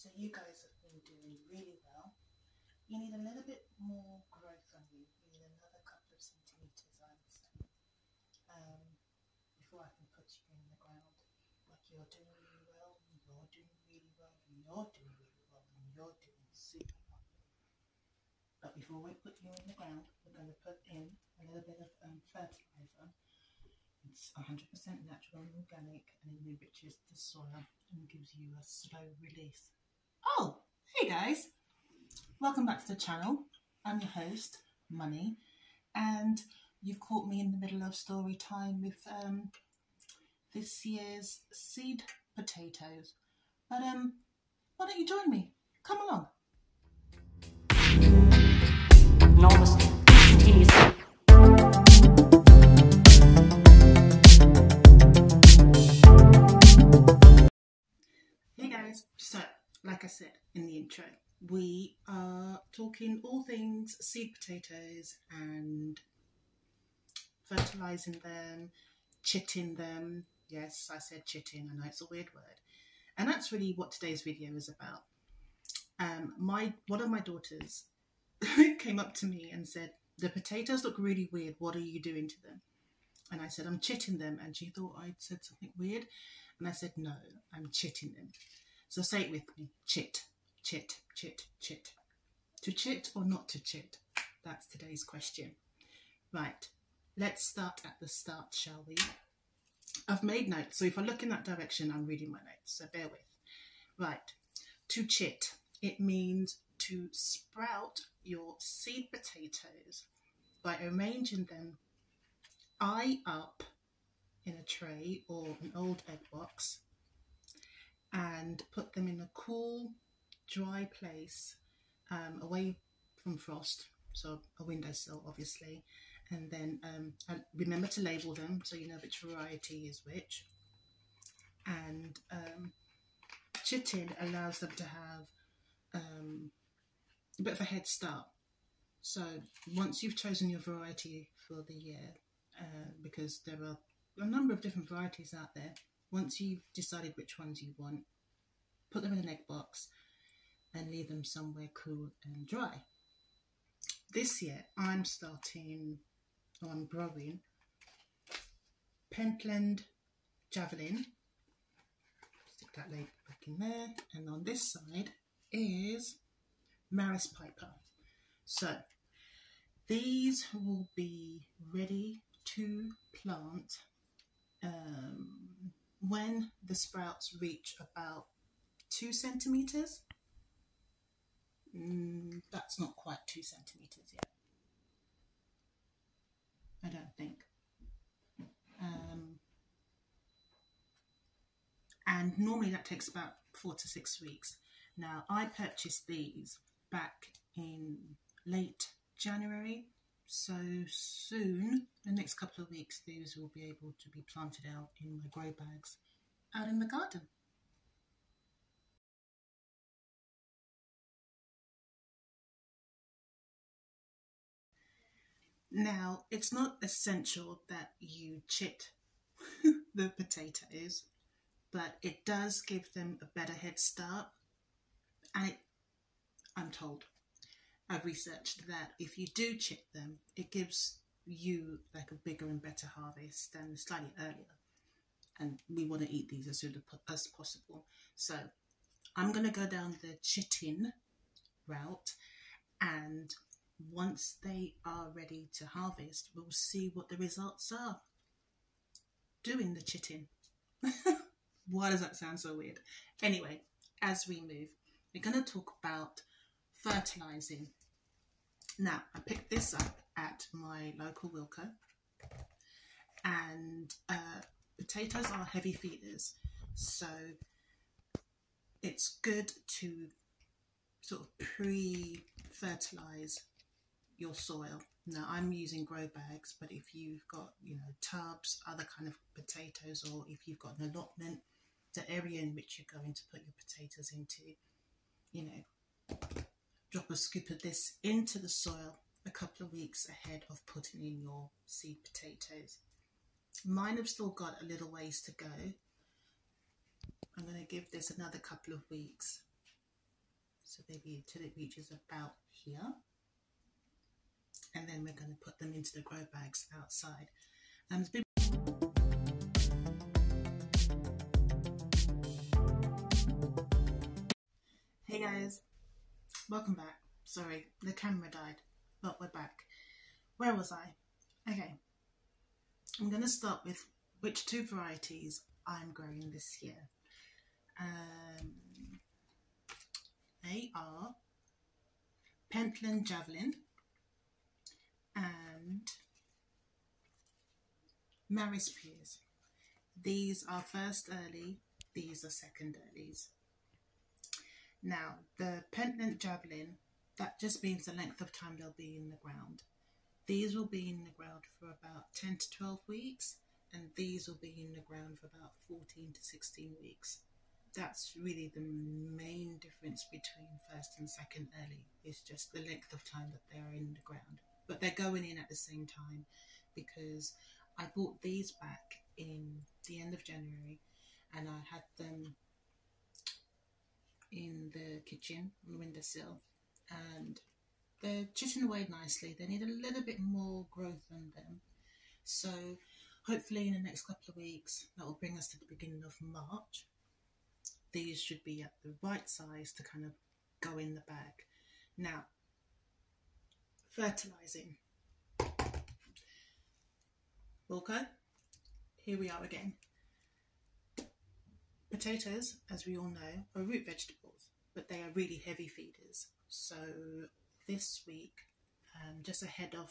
So you guys have been doing really well. You need a little bit more growth on you. You need another couple of centimeters, I understand, um, before I can put you in the ground. Like you're doing really well, you're doing really well, you're doing really well, and you're doing super well. But before we put you in the ground, we're going to put in a little bit of um, fertilizer. It's 100% natural and organic and it enriches the soil and gives you a slow release. Oh, hey guys! Welcome back to the channel. I'm your host, Money, and you've caught me in the middle of story time with um, this year's seed potatoes. But um, why don't you join me? Come along. We are talking all things seed potatoes and fertilizing them, chitting them. Yes, I said chitting, I know it's a weird word. And that's really what today's video is about. Um, my one of my daughters came up to me and said, The potatoes look really weird. What are you doing to them? And I said, I'm chitting them. And she thought I'd said something weird. And I said, No, I'm chitting them. So say it with me chit, chit, chit, chit. To chit or not to chit? That's today's question. Right, let's start at the start, shall we? I've made notes, so if I look in that direction, I'm reading my notes, so bear with. Right, to chit, it means to sprout your seed potatoes by arranging them eye up in a tray or an old egg box and put them in a cool, dry place um, away from frost, so a windowsill, obviously. And then um, and remember to label them so you know which variety is which. And um, chitting allows them to have um, a bit of a head start. So once you've chosen your variety for the year, uh, because there are a number of different varieties out there, once you've decided which ones you want, put them in an egg box and leave them somewhere cool and dry. This year, I'm starting, or I'm growing Pentland Javelin. Stick that label back in there. And on this side is Maris Piper. So these will be ready to plant um, when the sprouts reach about two centimeters. Mm, that's not quite two centimeters yet. I don't think. Um, and normally that takes about four to six weeks. Now, I purchased these back in late January, so soon, the next couple of weeks, these will be able to be planted out in my grow bags out in the garden. Now, it's not essential that you chit the potatoes, but it does give them a better head start. And it, I'm told, I've researched that if you do chit them, it gives you like a bigger and better harvest than slightly earlier. And we want to eat these as soon as possible. So I'm going to go down the chitting route and once they are ready to harvest, we'll see what the results are. Doing the chitting. Why does that sound so weird? Anyway, as we move, we're going to talk about fertilizing. Now, I picked this up at my local Wilko, and uh, potatoes are heavy feeders, so it's good to sort of pre fertilize your soil. Now I'm using grow bags, but if you've got, you know, tubs, other kind of potatoes, or if you've got an allotment, the area in which you're going to put your potatoes into, you know, drop a scoop of this into the soil a couple of weeks ahead of putting in your seed potatoes. Mine have still got a little ways to go. I'm going to give this another couple of weeks so maybe until it reaches about here and then we're going to put them into the grow bags outside um, Hey guys, welcome back. Sorry, the camera died, but we're back. Where was I? Okay, I'm going to start with which two varieties I'm growing this year. Um, they are Pentland Javelin Maris Pears. These are first early, these are second earlies. Now, the Pentland Javelin, that just means the length of time they'll be in the ground. These will be in the ground for about 10 to 12 weeks, and these will be in the ground for about 14 to 16 weeks. That's really the main difference between first and second early, is just the length of time that they're in the ground. But they're going in at the same time because I bought these back in the end of January and I had them in the kitchen on the windowsill and they're chipping away nicely. They need a little bit more growth on them. So hopefully in the next couple of weeks that will bring us to the beginning of March. These should be at the right size to kind of go in the bag. Now, fertilizing. Okay, here we are again. Potatoes, as we all know, are root vegetables, but they are really heavy feeders. So this week, um, just ahead of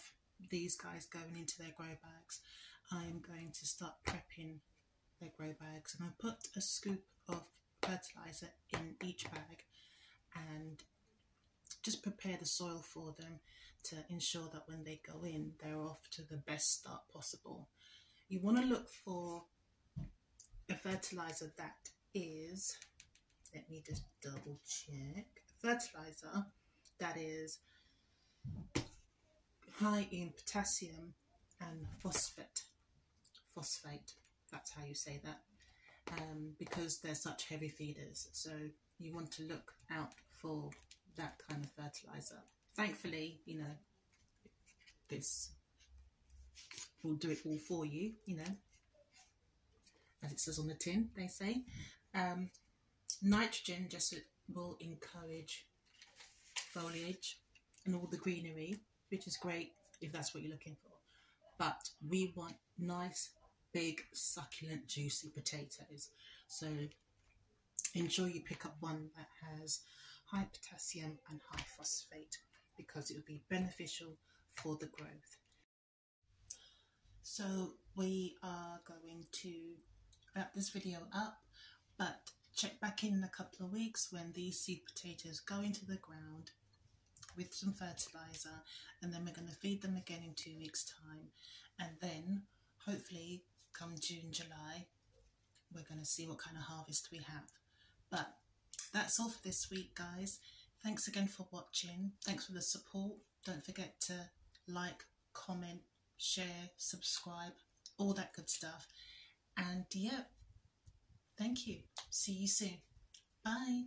these guys going into their grow bags, I'm going to start prepping their grow bags and I put a scoop of fertilizer in each bag just prepare the soil for them to ensure that when they go in, they're off to the best start possible. You want to look for a fertilizer that is, let me just double check, fertilizer that is high in potassium and phosphate. Phosphate, that's how you say that, um, because they're such heavy feeders. So you want to look out for that kind of fertilizer. Thankfully, you know, this will do it all for you, you know, as it says on the tin, they say. Um, nitrogen just will encourage foliage and all the greenery, which is great if that's what you're looking for. But we want nice, big, succulent, juicy potatoes. So ensure you pick up one that has high potassium and high phosphate because it will be beneficial for the growth. So we are going to wrap this video up, but check back in, in a couple of weeks when these seed potatoes go into the ground with some fertilizer and then we're going to feed them again in two weeks time and then hopefully come June July we're going to see what kind of harvest we have but that's all for this week guys. Thanks again for watching. Thanks for the support. Don't forget to like comment share subscribe all that good stuff. And yeah thank you. See you soon. Bye